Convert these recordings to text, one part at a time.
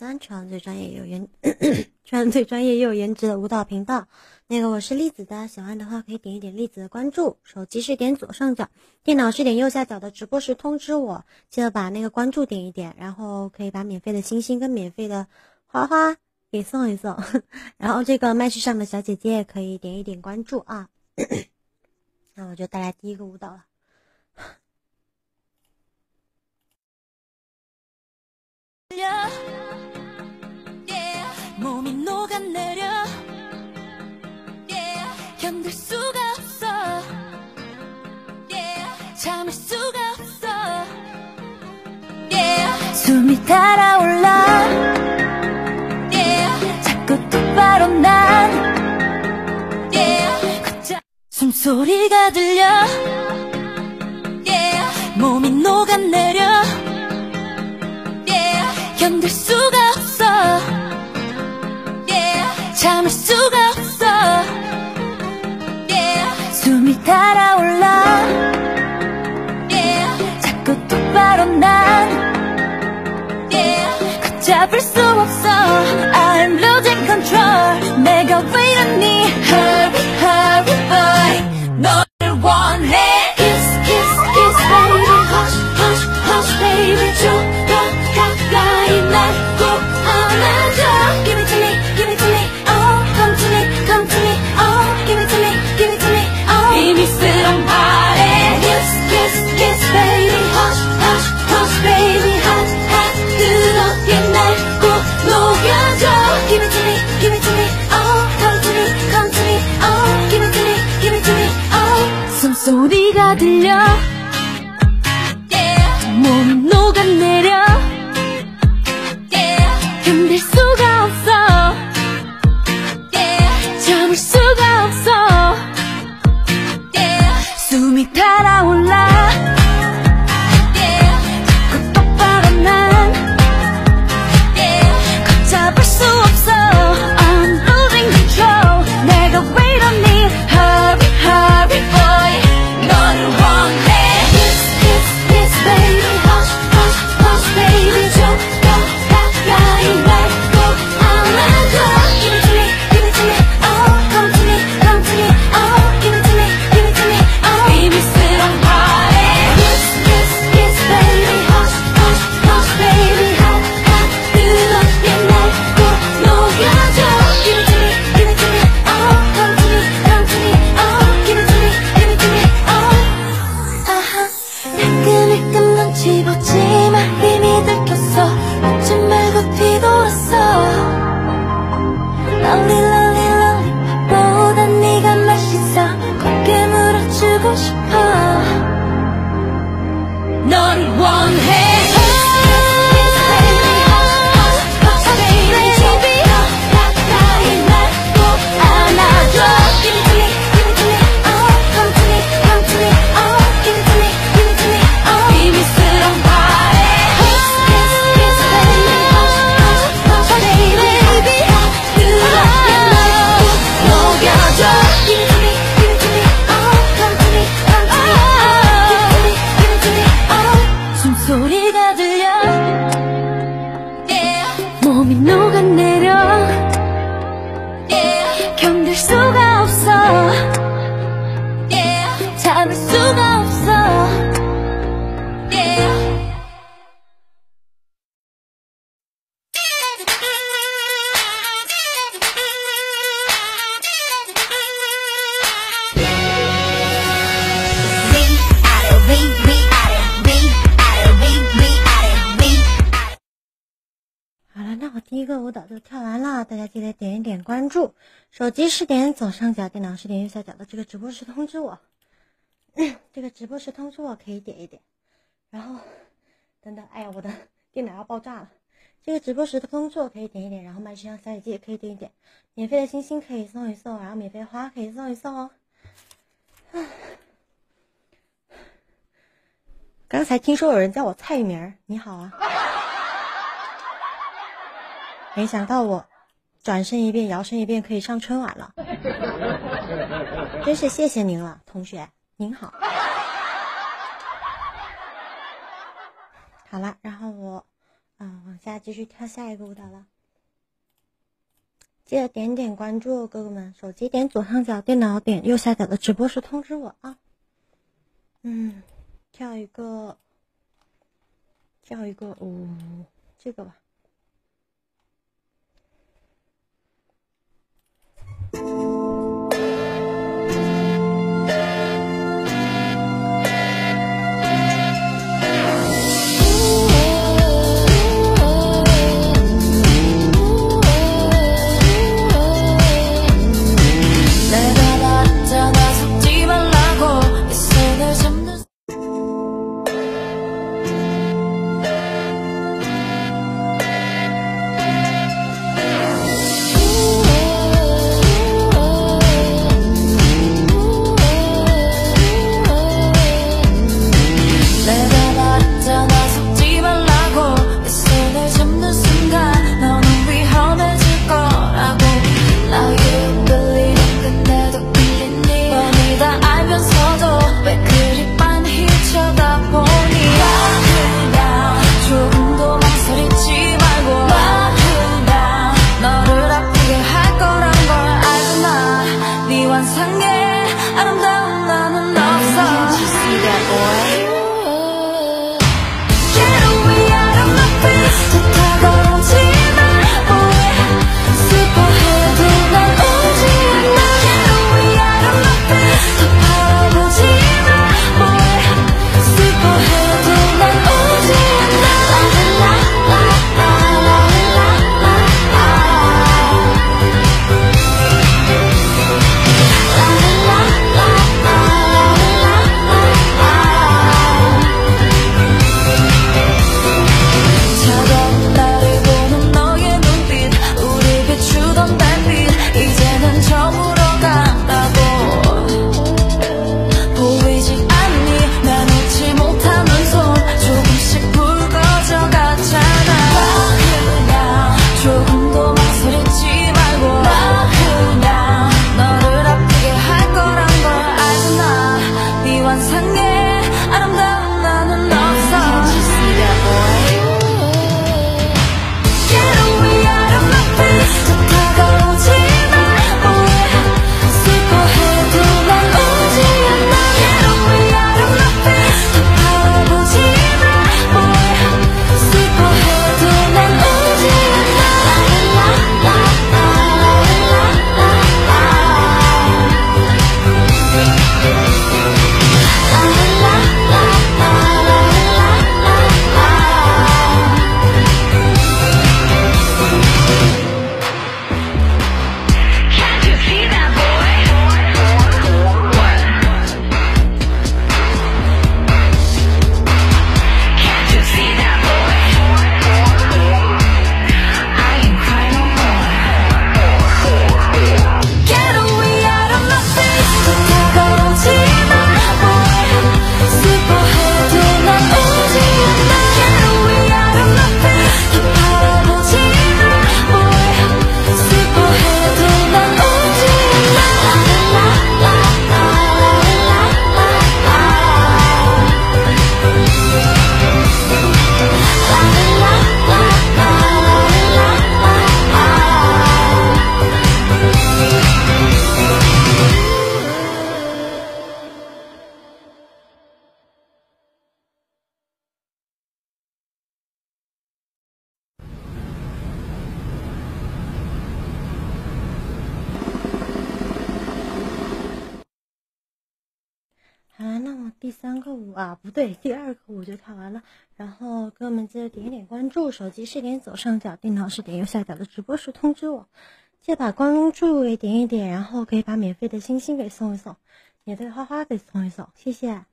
三全最专业有颜，全最专业又有颜值的舞蹈频道。那个我是栗子的，喜欢的话可以点一点栗子的关注。手机是点左上角，电脑是点右下角的直播时通知我，记得把那个关注点一点，然后可以把免费的星星跟免费的花花给送一送。然后这个麦序上的小姐姐可以点一点关注啊。那我就带来第一个舞蹈了。 이 녹아내려 yeah. 견딜 수가 없어 yeah. 을 수가 없어 yeah. 숨이 달아올라 yeah. 자꾸 똑바로 난 yeah. 숨소리가 들려 yeah. 몸이 녹아내려 yeah. 견딜 수 들려. 몸이 녹아내 들려. 몸이 녹아내려. 견딜 수 个舞蹈就跳完了，大家记得点一点关注。手机是点左上角，电脑是点右下角的。这个直播时通知我，这个直播时通知我可以点一点。然后，等等，哎呀，我的电脑要爆炸了。这个直播时的通知我可以点一点，然后麦序上小姐姐也可以点一点，免费的星星可以送一送，然后免费花可以送一送哦。刚才听说有人叫我蔡明儿，你好啊。没想到我转身一变，摇身一变，可以上春晚了，真是谢谢您了，同学，您好。好了，然后我啊，往下继续跳下一个舞蹈了。记得点点关注，哥哥们，手机点左上角，电脑点右下角的直播时通知我啊。嗯，跳一个，跳一个，哦，这个吧。好第三个舞啊，不对，第二个舞就跳完了。然后哥们记得点一点关注，手机是点左上角，电脑是点右下角的直播时通知我。记得把关注给点一点，然后可以把免费的星星给送一送，免费花花给送一送，谢谢，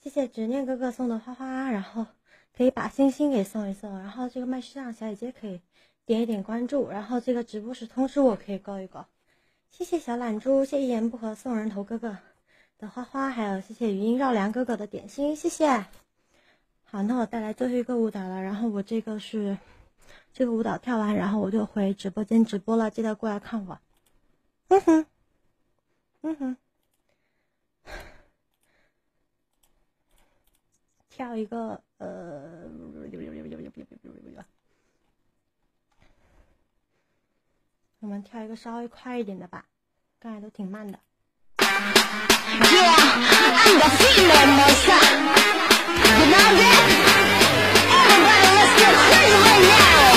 谢谢执念哥哥送的花花，然后可以把星星给送一送，然后这个麦序上小姐姐可以点一点关注，然后这个直播时通知我可以勾一勾，谢谢小懒猪，谢谢一言不合送人头哥哥。的花花，还有谢谢语音绕梁哥哥的点心，谢谢。好，那我带来最后一个舞蹈了，然后我这个是这个舞蹈跳完，然后我就回直播间直播了，记得过来看我。嗯哼，嗯哼，跳一个呃，我们跳一个稍微快一点的吧，刚才都挺慢的。Yeah, I'm the female monster. You know that? Everybody, let's get crazy right now.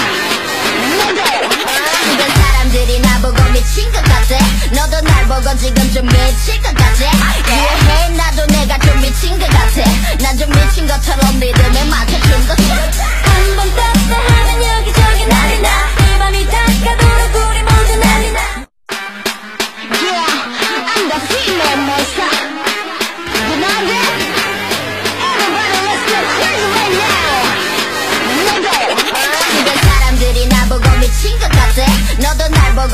주변 사람들이 나보고 미친 것 같아. 너도 날 보고 지금 좀 미칠 것 같아. 유해해, 나도 내가 좀 미친 것 같아. 난 좀 미친 것처럼 리듬에 맞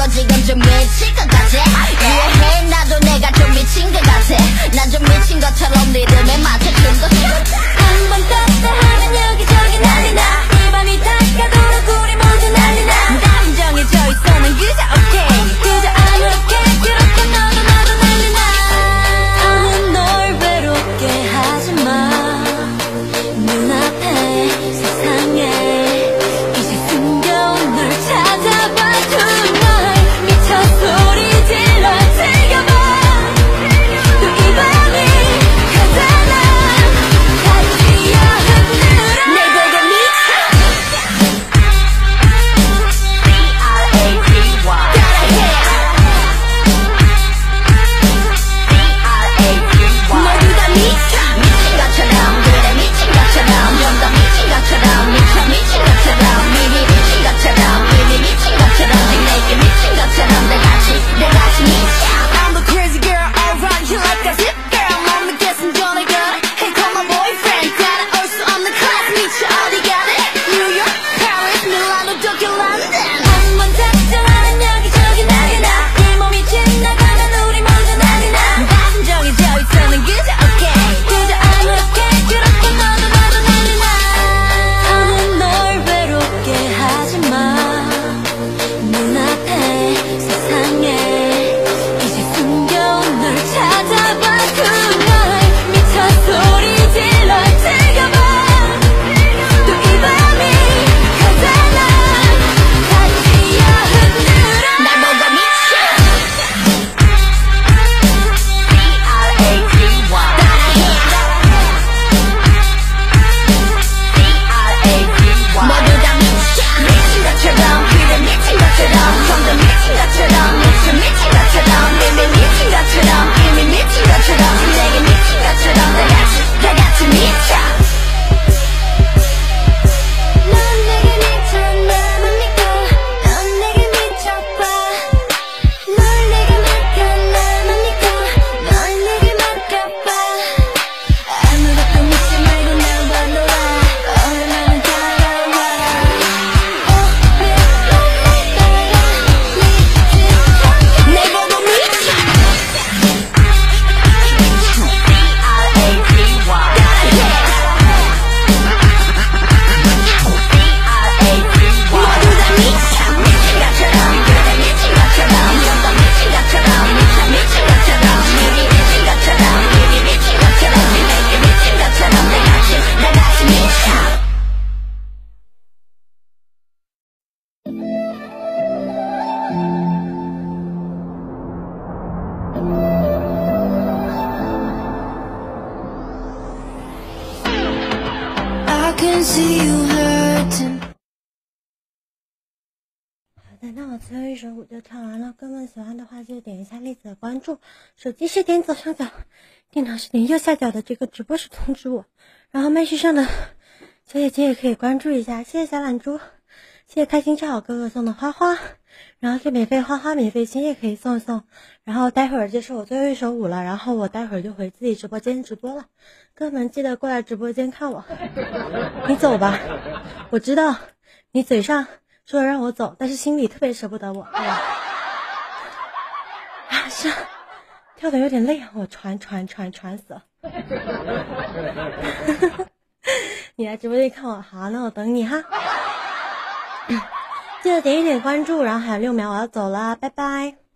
지금 좀 미칠 것 같아. 유해해, 나도 내가 좀 미친 것 같아. 난 좀 미친 것처럼 리 can see you hurt 好的，那我最后一首舞就跳完了。哥们喜欢的话，就点一下栗子的关注，手机是点左上角，电脑是点右下角的这个直播时通知我。然后麦序上的小姐姐也可以关注一下，谢谢小懒猪，谢谢开心超好哥哥送的花花，然后这免费花花免费心也可以送一送。然后待会儿就是我最后一首舞了，然后我待会儿就回自己直播间直播了，哥们记得过来直播间看我。你走吧，我知道你嘴上说让我走，但是心里特别舍不得我。啊，是啊跳的有点累，我喘喘喘喘死了。你来直播间看我，好，那我等你哈。记得点一点关注，然后还有六秒，我要走了，拜拜。